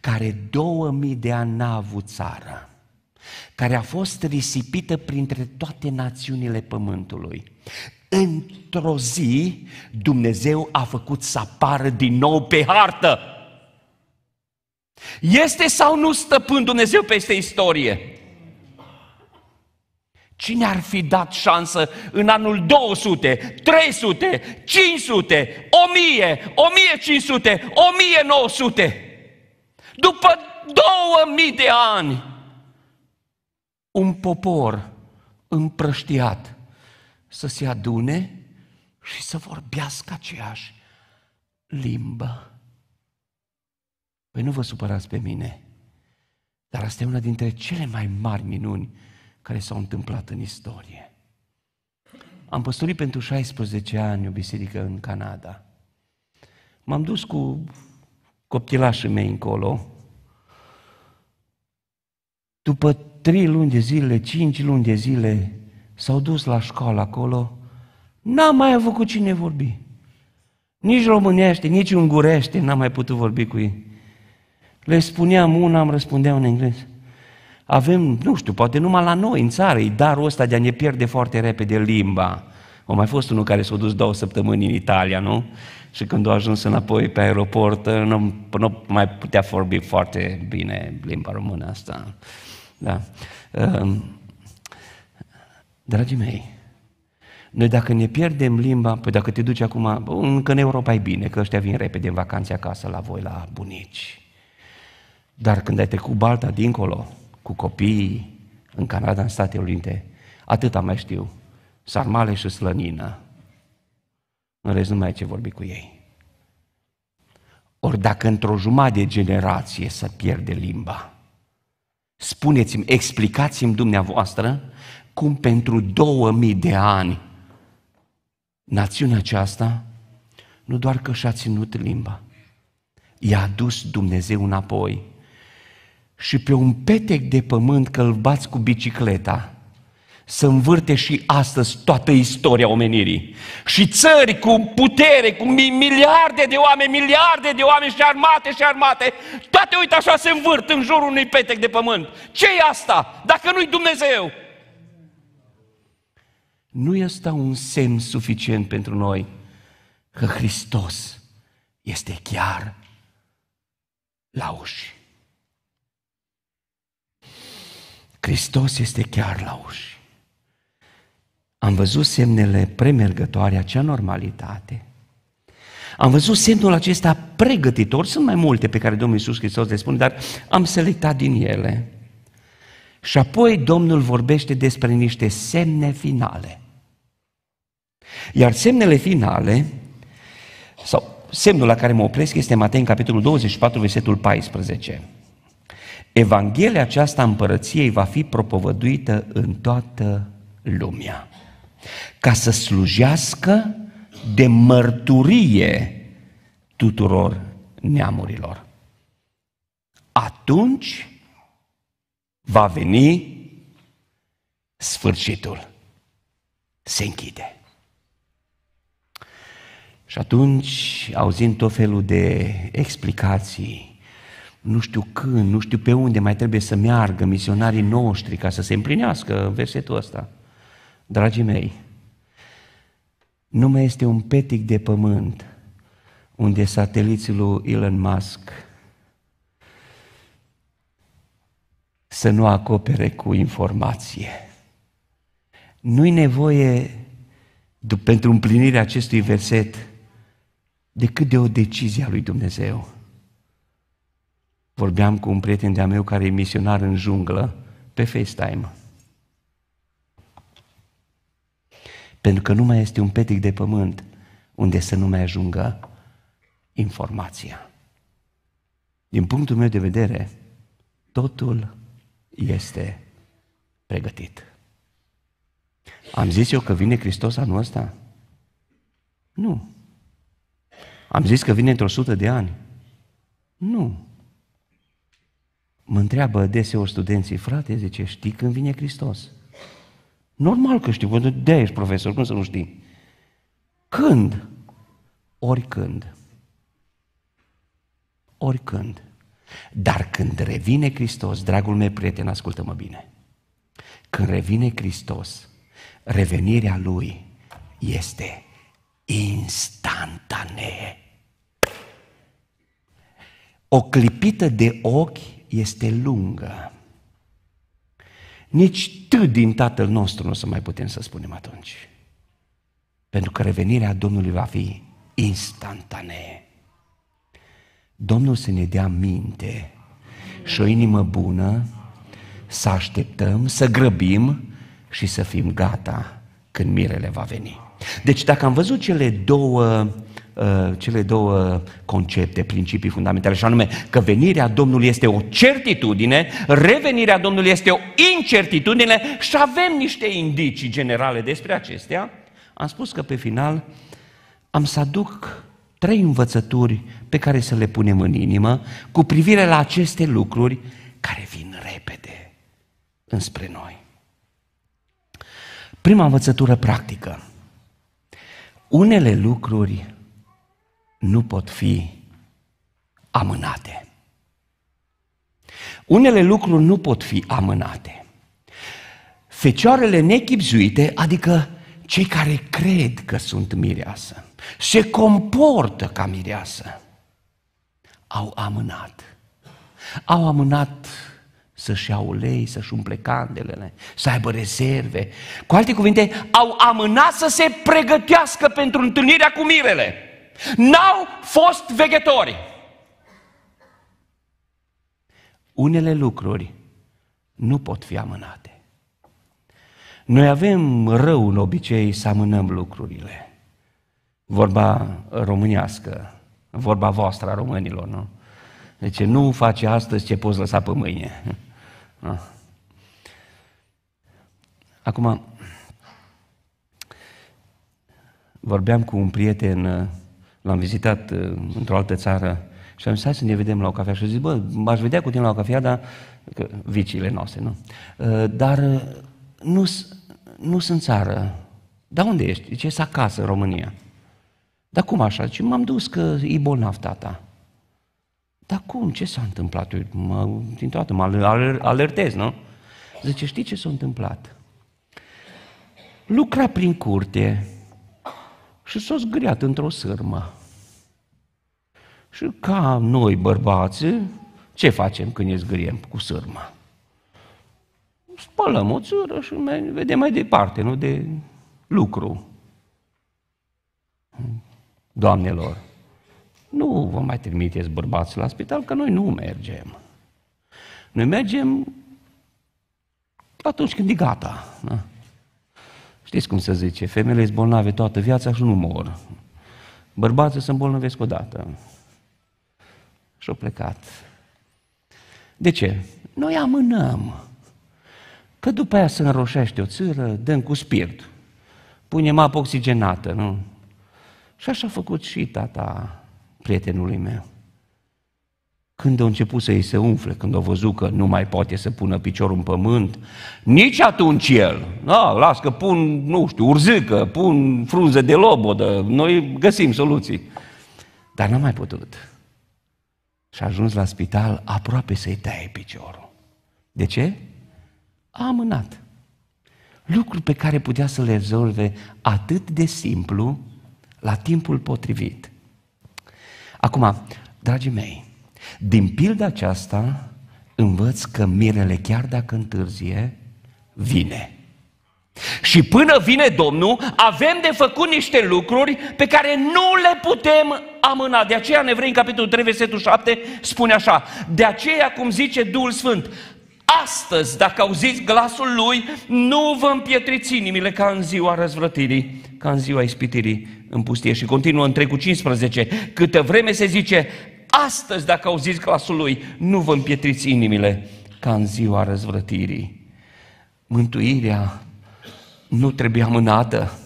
care 2000 de ani n-a avut țară, care a fost risipită printre toate națiunile pământului. Într-o zi, Dumnezeu a făcut să apară din nou pe hartă. Este sau nu stăpân Dumnezeu peste istorie? Cine ar fi dat șansă în anul 200, 300, 500, 1000, 1500, 1900? După 2000 de ani, un popor împrăștiat să se adune și să vorbească aceeași limbă. Păi nu vă supărați pe mine, dar asta e una dintre cele mai mari minuni care s-au întâmplat în istorie. Am păstorit pentru 16 ani o biserică în Canada. M-am dus cu coptilașii mei încolo. După trei luni de zile, cinci luni de zile, s-au dus la școală acolo, n-a mai avut cu cine vorbi. Nici românește, nici ungurește, n-am mai putut vorbi cu ei. Le spuneam una, îmi răspundeau în engleză. Avem, nu știu, poate numai la noi, în țară, e darul ăsta de a ne pierde foarte repede limba. O mai fost unul care s-a dus două săptămâni în Italia, nu? Și când a ajuns înapoi pe aeroport, nu, nu mai putea vorbi foarte bine limba română asta. Da. Ehm, dragii mei, noi dacă ne pierdem limba, păi dacă te duci acum, încă în Europa e bine, că ăștia vin repede în vacanțe acasă la voi, la bunici. Dar când ai trecut balta dincolo, cu copiii, în Canada, în Statele Unite, atâta mai știu. sarmale și slănină. În rest nu mai ai ce vorbi cu ei. Ori dacă într-o jumătate de generație să pierde limba, spuneți-mi, explicați-mi dumneavoastră cum pentru 2000 de ani națiunea aceasta nu doar că și-a ținut limba, i-a adus Dumnezeu înapoi și pe un petec de pământ că îl bați cu bicicleta, să învârte și astăzi toată istoria omenirii. Și țări cu putere, cu miliarde de oameni, miliarde de oameni și armate și armate, toate, uite așa, se învârt în jurul unui petec de pământ. ce e asta, dacă nu-i Dumnezeu? Nu este un semn suficient pentru noi că Hristos este chiar la uși. Hristos este chiar la uși. Am văzut semnele premergătoare, acea normalitate. Am văzut semnul acesta pregătitor, sunt mai multe pe care Domnul Iisus Hristos le spune, dar am selectat din ele. Și apoi Domnul vorbește despre niște semne finale. Iar semnele finale, sau semnul la care mă opresc este Matei în capitolul 24, versetul 14. Evanghelia aceasta împărăției va fi propovăduită în toată lumea, ca să slujească de mărturie tuturor neamurilor. Atunci va veni sfârșitul. Se închide. Și atunci, auzind tot felul de explicații, nu știu când, nu știu pe unde mai trebuie să meargă misionarii noștri ca să se împlinească versetul ăsta. Dragii mei, nu mai este un petic de pământ unde sateliții lui Elon Musk să nu acopere cu informație. Nu-i nevoie pentru împlinirea acestui verset decât de o decizie a lui Dumnezeu. Vorbeam cu un prieten de-a meu care e misionar în junglă pe FaceTime. Pentru că nu mai este un petic de pământ unde să nu mai ajungă informația. Din punctul meu de vedere, totul este pregătit. Am zis eu că vine Hristos anul ăsta? Nu. Am zis că vine într-o sută de ani? Nu. Mă întreabă deseori studenții, frate, zice, știi când vine Hristos? Normal că știu, de ești profesor, cum să nu știi? Când? Oricând. Oricând. Dar când revine Hristos, dragul meu prieten, ascultă-mă bine. Când revine Hristos, revenirea Lui este instantanee. O clipită de ochi este lungă. Nici tu din Tatăl nostru nu o să mai putem să spunem atunci. Pentru că revenirea Domnului va fi instantanee. Domnul să ne dea minte și o inimă bună să așteptăm, să grăbim și să fim gata când mirele va veni. Deci dacă am văzut cele două uh, cele două concepte, principii fundamentale, și anume că venirea Domnului este o certitudine, revenirea Domnului este o incertitudine și avem niște indicii generale despre acestea, am spus că pe final am să aduc trei învățături pe care să le punem în inimă cu privire la aceste lucruri care vin repede înspre noi. Prima învățătură practică. Unele lucruri nu pot fi amânate. Unele lucruri nu pot fi amânate. Fecioarele nechipzuite, adică cei care cred că sunt mireasă, se comportă ca mireasă, au amânat. Au amânat să-și iau ulei, să-și umple candelele, să aibă rezerve. Cu alte cuvinte, au amânat să se pregătească pentru întâlnirea cu mirele. N-au fost veghetori. Unele lucruri nu pot fi amânate. Noi avem rău în obicei să amânăm lucrurile. Vorba românească, vorba voastră a românilor, nu? Deci nu face astăzi ce poți lăsa pe mâine. Acum, vorbeam cu un prieten, l-am vizitat uh, într-o altă țară și am zis, hai să ne vedem la o cafea. Și a zis, bă, m-aș vedea cu tine la o cafea, dar că, viciile noastre, nu? Uh, dar uh, nu, nu sunt țară. Dar unde ești? Ce ești acasă, în România. Dar cum așa? Zice, m-am dus că e bolnav tata. Dar cum? Ce s-a întâmplat? Eu, mă, din toată mă alertez, nu? Zice, știi ce s-a întâmplat? Lucra prin curte și s-a zgâriat într-o sârmă. Și ca noi bărbați, ce facem când ne zgâriem cu sârmă? Spălăm o țără și vedem mai departe, nu de lucru. Doamnelor, nu vă mai trimiteți bărbați la spital, că noi nu mergem. Noi mergem atunci când e gata. Da? Știți cum se zice, femeile sunt bolnave toată viața și nu mor. Bărbații sunt bolnăvesc odată. Și-au plecat. De ce? Noi amânăm. Că după aia se înroșește o țără, dăm cu spirit. Punem apă oxigenată, nu? Și așa a făcut și tata prietenului meu. Când a început să îi se umfle, când a văzut că nu mai poate să pună piciorul în pământ, nici atunci el, da, las că pun, nu știu, urzică, pun frunze de lobodă, noi găsim soluții. Dar n-a mai putut. Și a ajuns la spital aproape să-i taie piciorul. De ce? A amânat. Lucruri pe care putea să le rezolve atât de simplu, la timpul potrivit. Acum, dragii mei, din pilda aceasta învăț că mirele, chiar dacă întârzie, vine. Și până vine Domnul, avem de făcut niște lucruri pe care nu le putem amâna. De aceea în Evrei, în capitolul 3, versetul 7, spune așa, de aceea, cum zice Duhul Sfânt, astăzi, dacă auziți glasul Lui, nu vă împietriți inimile ca în ziua răzvrătirii, ca în ziua ispitirii în pustie. Și continuă în 3 cu 15, câtă vreme se zice, astăzi, dacă auziți glasul Lui, nu vă împietriți inimile ca în ziua răzvrătirii. Mântuirea nu trebuie amânată.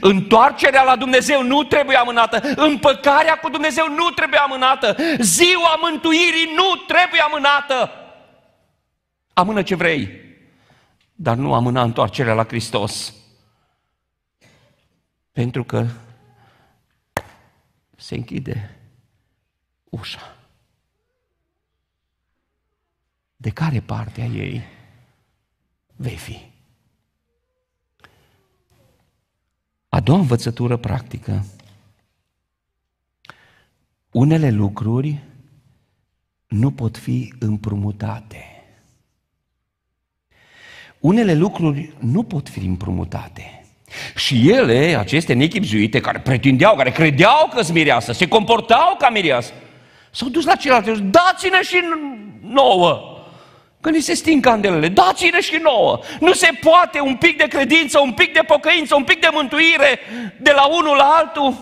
Întoarcerea la Dumnezeu nu trebuie amânată. Împăcarea cu Dumnezeu nu trebuie amânată. Ziua mântuirii nu trebuie amânată. Amână ce vrei, dar nu amâna întoarcerea la Hristos. Pentru că se închide ușa. De care parte a ei vei fi? A doua învățătură practică. Unele lucruri nu pot fi împrumutate. Unele lucruri nu pot fi împrumutate. Și ele, aceste nechipzuite, care pretindeau, care credeau că sunt mireasă, se comportau ca mireasă, s-au dus la celelalte și dați-ne și nouă. Că ni se sting candelele, dați-ne și nouă. Nu se poate un pic de credință, un pic de pocăință, un pic de mântuire de la unul la altul.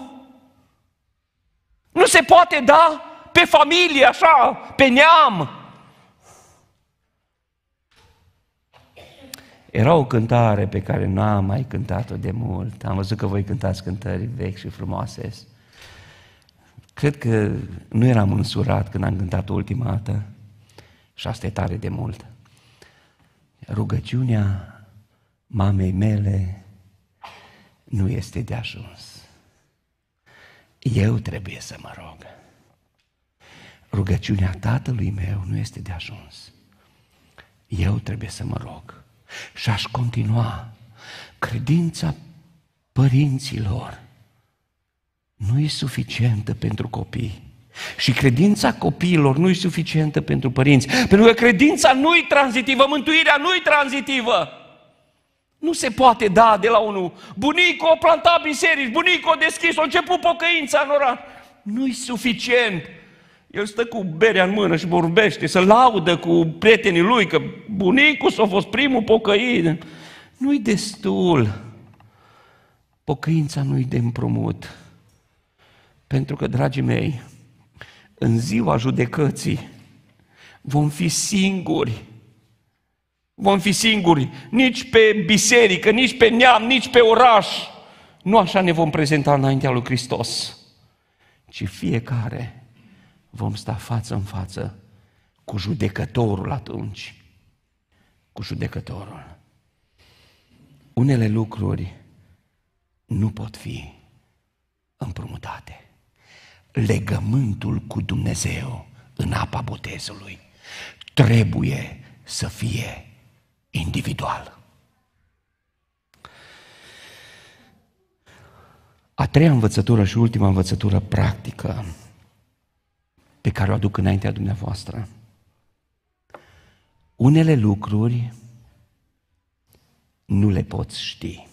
Nu se poate da pe familie așa, pe neam. Era o cântare pe care nu am mai cântat-o de mult. Am văzut că voi cântați cântări vechi și frumoase. Cred că nu eram însurat când am cântat ultima dată și asta e tare de mult. Rugăciunea mamei mele nu este de ajuns. Eu trebuie să mă rog. Rugăciunea tatălui meu nu este de ajuns. Eu trebuie să mă rog. Și aș continua. Credința părinților nu e suficientă pentru copii. Și credința copiilor nu e suficientă pentru părinți. Pentru că credința nu e tranzitivă, mântuirea nu e tranzitivă. Nu se poate da de la unul. Bunicul a plantat biserici, bunicul a deschis, a început pocăința în oraș. Nu e suficient. El stă cu berea în mână și vorbește, să laudă cu prietenii lui că bunicul s-a fost primul pocăit. Nu-i destul. Pocăința nu-i de împrumut. Pentru că, dragii mei, în ziua judecății vom fi singuri. Vom fi singuri, nici pe biserică, nici pe neam, nici pe oraș. Nu așa ne vom prezenta înaintea lui Hristos, ci fiecare vom sta față în față cu judecătorul atunci. Cu judecătorul. Unele lucruri nu pot fi împrumutate. Legământul cu Dumnezeu în apa botezului trebuie să fie individual. A treia învățătură și ultima învățătură practică pe care o aduc înaintea dumneavoastră. Unele lucruri nu le poți ști.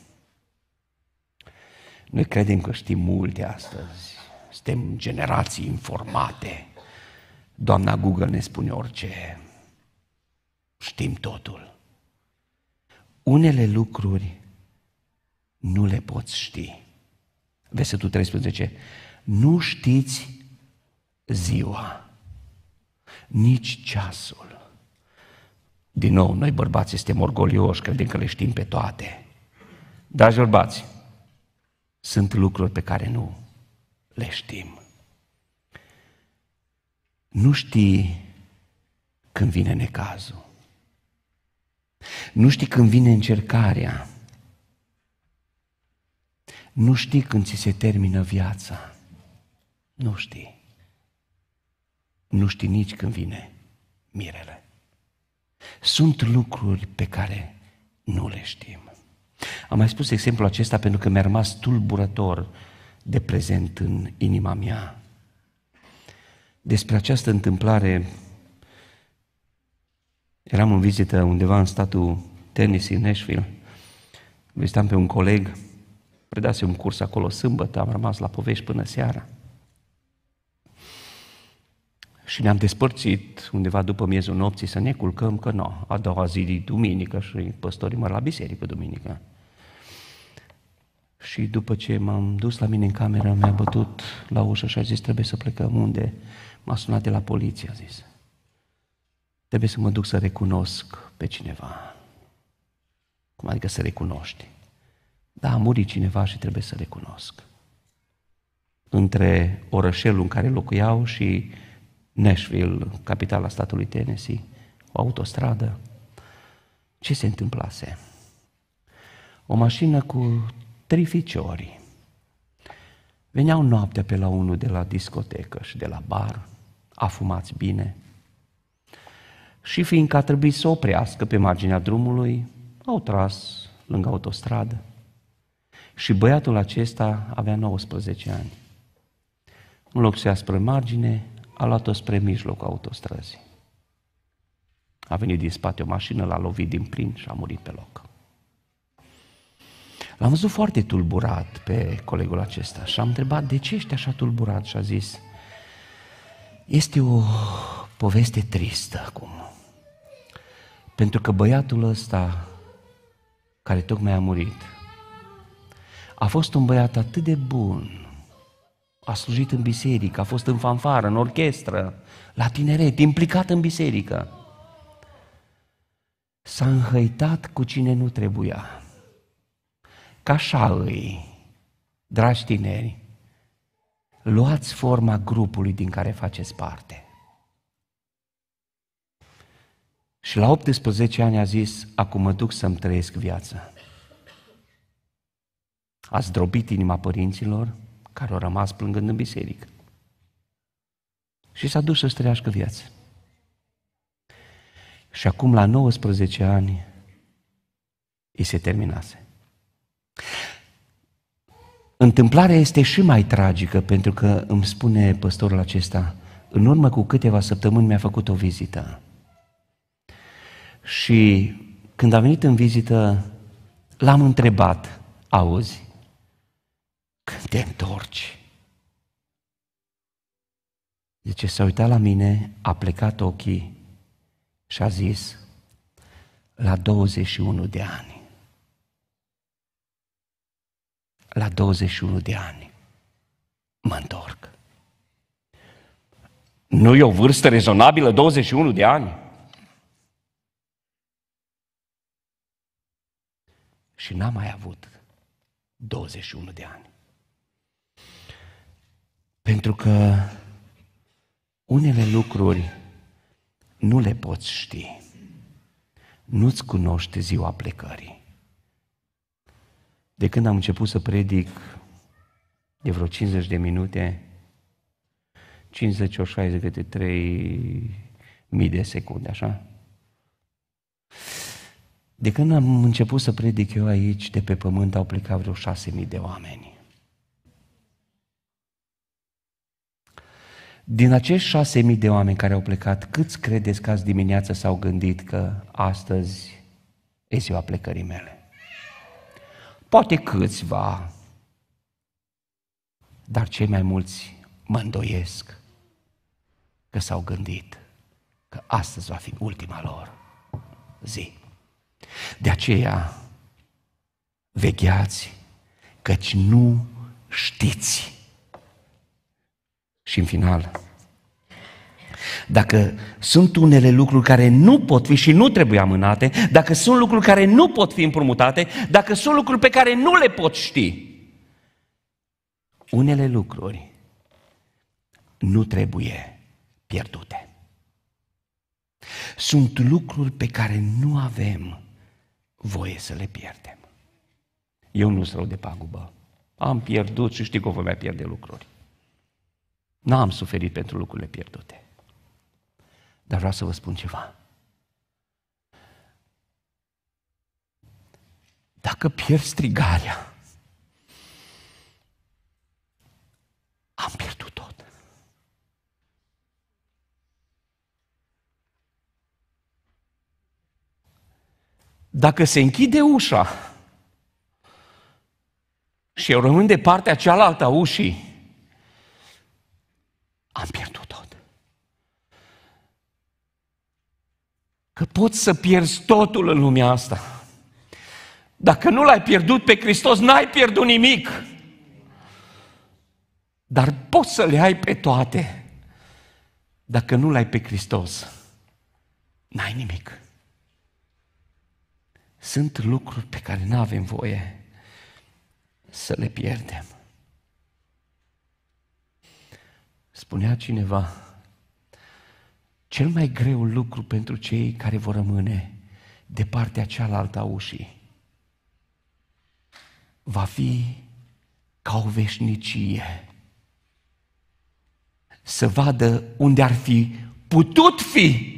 Noi credem că știm multe astăzi, suntem generații informate. Doamna Google ne spune orice, știm totul. Unele lucruri nu le poți ști. Versetul 13. Nu știți ziua, nici ceasul. Din nou, noi bărbații suntem orgolioși, credem că le știm pe toate. Dragi bărbați, sunt lucruri pe care nu le știm. Nu știi când vine necazul. Nu știi când vine încercarea. Nu știi când ți se termină viața. Nu știi. Nu știi nici când vine mirele. Sunt lucruri pe care nu le știm. Am mai spus exemplul acesta pentru că mi-a rămas tulburător de prezent în inima mea. Despre această întâmplare eram în vizită undeva în statul Tennessee, Nashville. Vizitam pe un coleg, predase un curs acolo sâmbătă, am rămas la povești până seara. Și ne-am despărțit undeva după miezul nopții să ne culcăm, că nu, a doua zi de duminică și păstorii mă la biserică duminică. Și după ce m-am dus la mine în cameră, mi-a bătut la ușă și a zis, trebuie să plecăm unde? M-a sunat de la poliție, a zis. Trebuie să mă duc să recunosc pe cineva. Cum adică să recunoști? Da, a murit cineva și trebuie să recunosc. Între orășelul în care locuiau și Nashville, capitala statului Tennessee, o autostradă, ce se întâmplase? O mașină cu trei ficiori. Veneau noaptea pe la unul de la discotecă și de la bar, afumați bine. Și fiindcă a trebuit să oprească pe marginea drumului, au tras lângă autostradă. Și băiatul acesta avea 19 ani. În loc să ia spre margine, a luat-o spre mijlocul autostrăzii. A venit din spate o mașină, l-a lovit din plin și a murit pe loc. L-am văzut foarte tulburat pe colegul acesta și am întrebat de ce ești așa tulburat și a zis este o poveste tristă acum. Pentru că băiatul ăsta care tocmai a murit a fost un băiat atât de bun, a slujit în biserică, a fost în fanfară, în orchestră, la tineret, implicat în biserică. S-a înhăitat cu cine nu trebuia. Ca așa îi, dragi tineri, luați forma grupului din care faceți parte. Și la 18 ani a zis, acum mă duc să-mi trăiesc viața. A zdrobit inima părinților care au rămas plângând în biserică. Și s-a dus să-și trăiască viața. Și acum, la 19 ani, îi se terminase. Întâmplarea este și mai tragică pentru că îmi spune păstorul acesta, în urmă cu câteva săptămâni mi-a făcut o vizită. Și când a venit în vizită, l-am întrebat, auzi, când te întorci? Zice, s-a uitat la mine, a plecat ochii și a zis, la 21 de ani la 21 de ani mă întorc. Nu e o vârstă rezonabilă, 21 de ani? Și n-am mai avut 21 de ani. Pentru că unele lucruri nu le poți ști. Nu-ți cunoști ziua plecării. De când am început să predic, de vreo 50 de minute, 50 o 60 câte 3 mii de secunde, așa? De când am început să predic eu aici, de pe pământ au plecat vreo 6 mii de oameni. Din acești șase mii de oameni care au plecat, câți credeți că azi dimineață s-au gândit că astăzi e ziua plecării mele? Poate câțiva, dar cei mai mulți mă îndoiesc că s-au gândit că astăzi va fi ultima lor zi. De aceea, vegheați, căci nu știți și în final, dacă sunt unele lucruri care nu pot fi și nu trebuie amânate, dacă sunt lucruri care nu pot fi împrumutate, dacă sunt lucruri pe care nu le pot ști, unele lucruri nu trebuie pierdute. Sunt lucruri pe care nu avem voie să le pierdem. Eu nu sunt rău de pagubă. Am pierdut și știu că voi mai pierde lucruri. N-am suferit pentru lucrurile pierdute. Dar vreau să vă spun ceva. Dacă pierd strigarea, am pierdut tot. Dacă se închide ușa și eu rămân de partea cealaltă a ușii, am pierdut tot. Că poți să pierzi totul în lumea asta. Dacă nu l-ai pierdut pe Hristos, n-ai pierdut nimic. Dar poți să le ai pe toate. Dacă nu l-ai pe Hristos, n-ai nimic. Sunt lucruri pe care nu avem voie să le pierdem. Spunea cineva, cel mai greu lucru pentru cei care vor rămâne de partea cealaltă a ușii va fi ca o veșnicie. Să vadă unde ar fi putut fi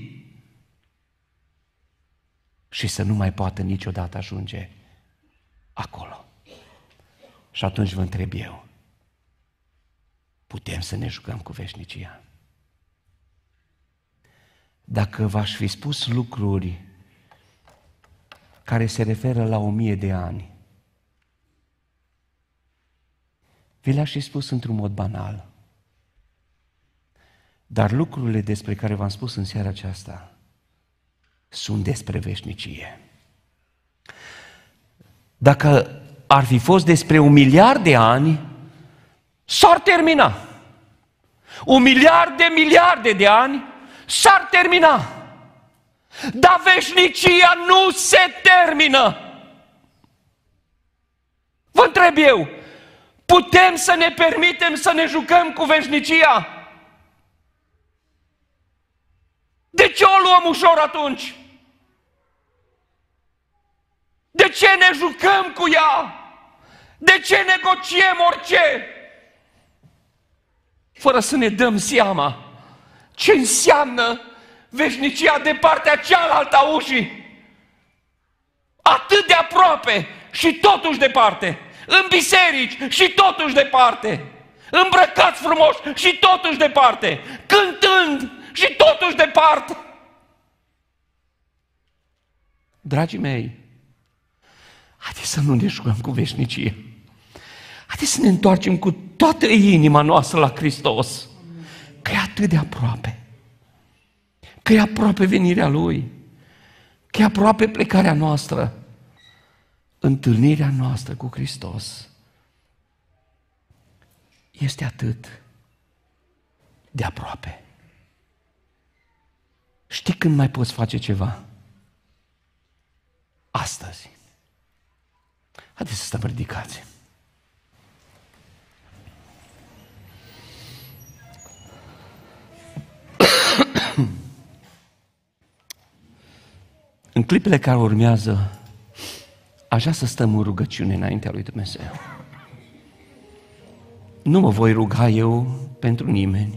și să nu mai poată niciodată ajunge acolo. Și atunci vă întreb eu, putem să ne jucăm cu veșnicia. Dacă v-aș fi spus lucruri care se referă la o mie de ani, vi le-aș fi spus într-un mod banal. Dar lucrurile despre care v-am spus în seara aceasta sunt despre veșnicie. Dacă ar fi fost despre un miliard de ani, s-ar termina. Un miliard de miliarde de ani s-ar termina. Dar veșnicia nu se termină. Vă întreb eu, putem să ne permitem să ne jucăm cu veșnicia? De ce o luăm ușor atunci? De ce ne jucăm cu ea? De ce negociem orice? fără să ne dăm seama ce înseamnă veșnicia de partea cealaltă a ușii. Atât de aproape și totuși departe. În biserici și totuși departe. Îmbrăcați frumos și totuși departe. Cântând și totuși departe. Dragii mei, haideți să nu ne jucăm cu veșnicie. Haideți să ne întoarcem cu toată inima noastră la Hristos, că e atât de aproape, că e aproape venirea Lui, că e aproape plecarea noastră, întâlnirea noastră cu Hristos este atât de aproape. Știi când mai poți face ceva? Astăzi. Haideți să stăm ridicați. În clipele care urmează, aș vrea să stăm în rugăciune înaintea lui Dumnezeu. Nu mă voi ruga eu pentru nimeni,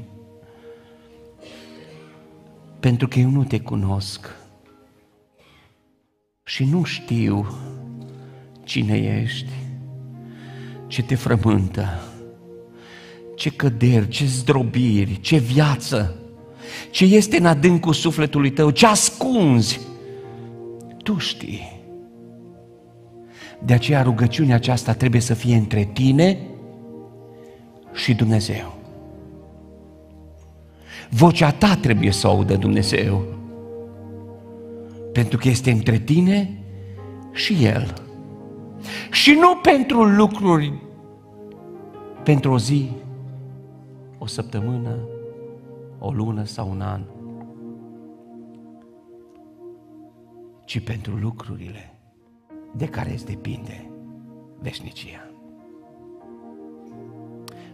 pentru că eu nu te cunosc și nu știu cine ești, ce te frământă, ce căderi, ce zdrobiri, ce viață, ce este în adâncul sufletului tău, ce ascunzi. Tu știi. De aceea rugăciunea aceasta trebuie să fie între tine și Dumnezeu. Vocea ta trebuie să o audă Dumnezeu. Pentru că este între tine și El. Și nu pentru lucruri, pentru o zi, o săptămână, o lună sau un an, ci pentru lucrurile de care îți depinde veșnicia.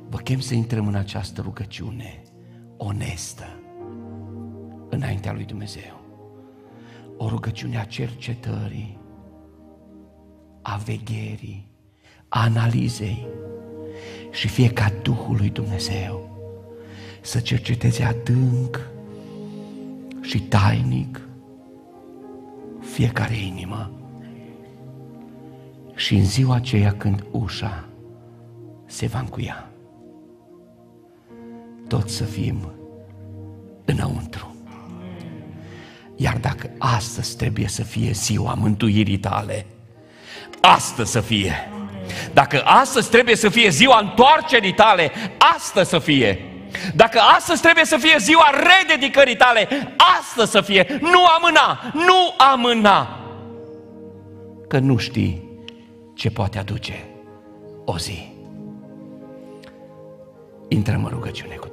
Vă chem să intrăm în această rugăciune onestă înaintea lui Dumnezeu. O rugăciune a cercetării, a vegherii, a analizei și fie ca Duhul lui Dumnezeu să cerceteze adânc și tainic fiecare inimă. Și în ziua aceea când ușa se va încuia, toți să fim înăuntru. Iar dacă astăzi trebuie să fie ziua mântuirii tale, astăzi să fie. Dacă astăzi trebuie să fie ziua întoarcerii tale, astăzi să fie. Dacă astăzi trebuie să fie ziua rededicării tale, astăzi să fie. Nu amâna, nu amâna. Că nu știi ce poate aduce o zi. Intrăm în rugăciune cu toții.